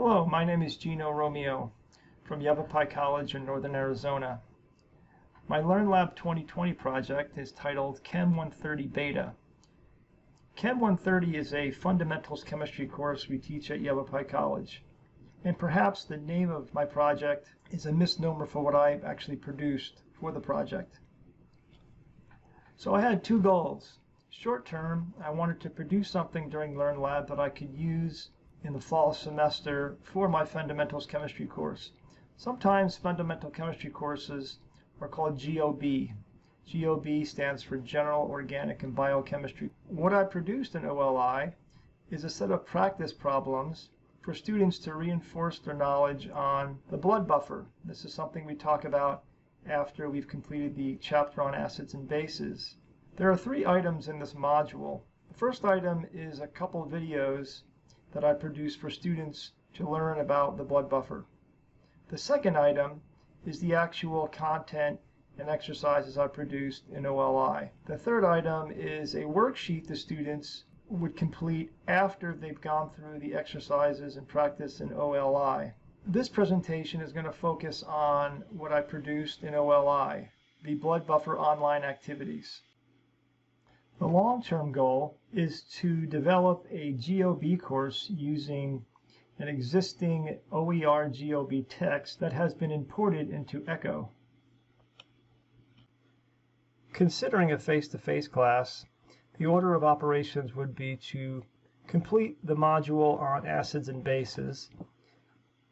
Hello, my name is Gino Romeo from Yavapai College in Northern Arizona. My LearnLab 2020 project is titled Chem 130 Beta. Chem 130 is a fundamentals chemistry course we teach at Yavapai College. And perhaps the name of my project is a misnomer for what I actually produced for the project. So I had two goals. Short term, I wanted to produce something during LearnLab that I could use in the fall semester for my fundamentals chemistry course. Sometimes fundamental chemistry courses are called GOB. GOB stands for General Organic and Biochemistry. What I produced in OLI is a set of practice problems for students to reinforce their knowledge on the blood buffer. This is something we talk about after we've completed the chapter on acids and bases. There are three items in this module. The first item is a couple videos that I produce for students to learn about the blood buffer. The second item is the actual content and exercises I produced in OLI. The third item is a worksheet the students would complete after they've gone through the exercises and practice in OLI. This presentation is going to focus on what I produced in OLI, the blood buffer online activities. The long-term goal is to develop a GOB course using an existing OER GOB text that has been imported into Echo. Considering a face-to-face -face class, the order of operations would be to complete the module on acids and bases.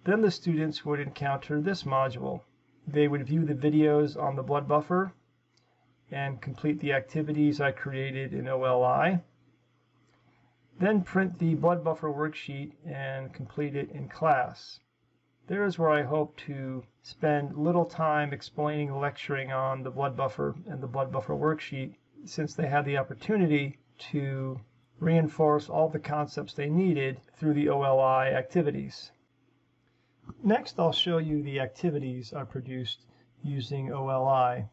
Then the students would encounter this module. They would view the videos on the blood buffer and complete the activities I created in OLI. Then print the blood buffer worksheet and complete it in class. There is where I hope to spend little time explaining lecturing on the blood buffer and the blood buffer worksheet since they had the opportunity to reinforce all the concepts they needed through the OLI activities. Next, I'll show you the activities I produced using OLI.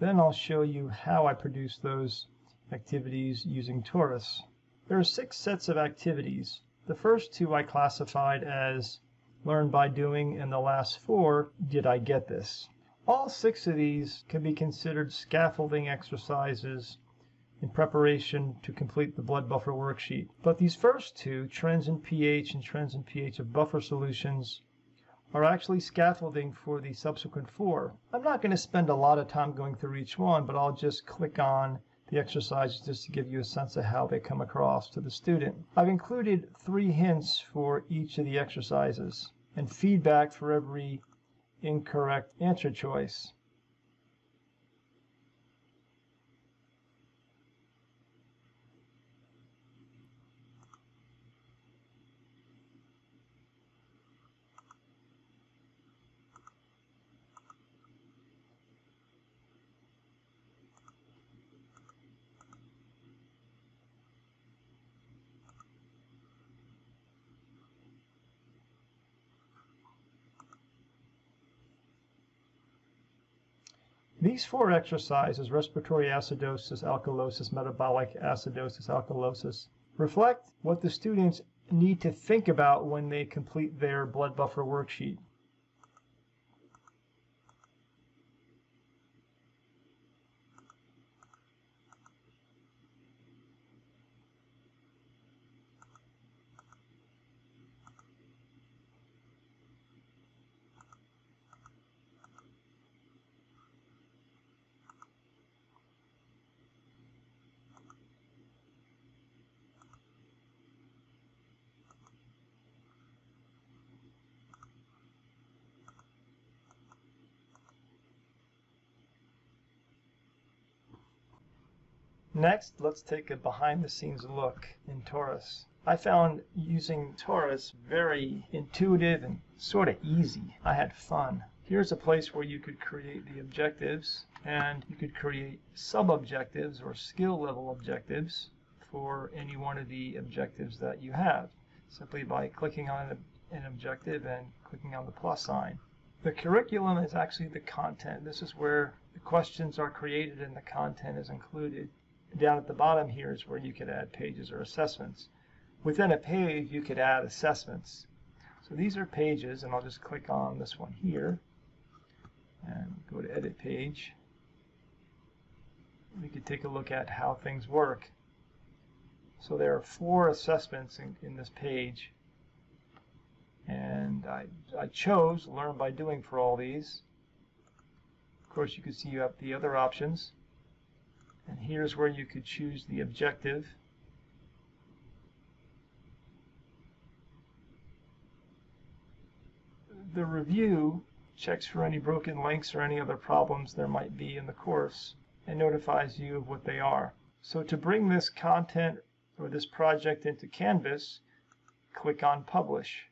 Then I'll show you how I produce those activities using Torus. There are six sets of activities. The first two I classified as learn by doing and the last four, did I get this? All six of these can be considered scaffolding exercises in preparation to complete the blood buffer worksheet. But these first two, trends in pH and trends in pH of buffer solutions, are actually scaffolding for the subsequent four. I'm not going to spend a lot of time going through each one, but I'll just click on the exercises just to give you a sense of how they come across to the student. I've included three hints for each of the exercises and feedback for every incorrect answer choice. These four exercises, respiratory acidosis, alkalosis, metabolic acidosis, alkalosis, reflect what the students need to think about when they complete their blood buffer worksheet. Next, let's take a behind the scenes look in Torus. I found using Torus very intuitive and sort of easy. I had fun. Here's a place where you could create the objectives and you could create sub-objectives or skill level objectives for any one of the objectives that you have simply by clicking on an objective and clicking on the plus sign. The curriculum is actually the content. This is where the questions are created and the content is included down at the bottom here is where you could add pages or assessments. Within a page, you could add assessments. So these are pages, and I'll just click on this one here and go to edit page. We could take a look at how things work. So there are four assessments in, in this page. And I, I chose Learn by Doing for all these. Of course, you can see you have the other options. And here's where you could choose the objective. The review checks for any broken links or any other problems there might be in the course and notifies you of what they are. So to bring this content or this project into Canvas, click on Publish.